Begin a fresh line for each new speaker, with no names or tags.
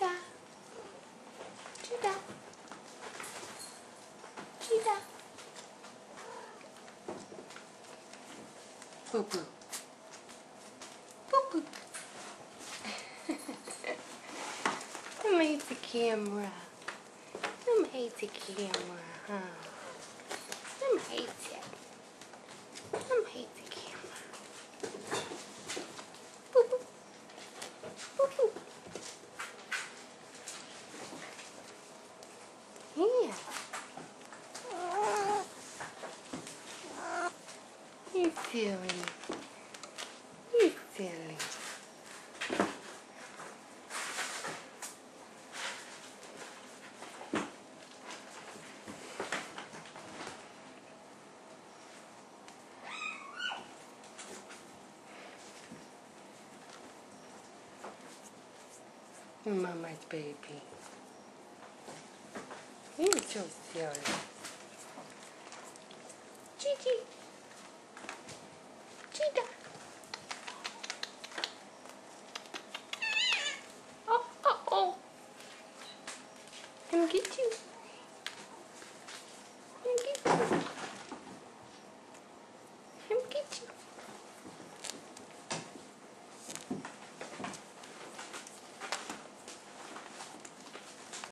Cheetah. Cheetah. Cheetah. Boo boo. Boo boo. Who made the camera? Who made the camera, huh? Who made it? Who made the camera? Boo boo. Boo boo. Yeah. You silly. You silly. Mama's baby. Hmm. You're so silly. Cheetah. Oh, oh, oh. Come get you.